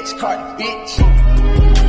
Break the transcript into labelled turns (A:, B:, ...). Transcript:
A: bitch, caught, bitch.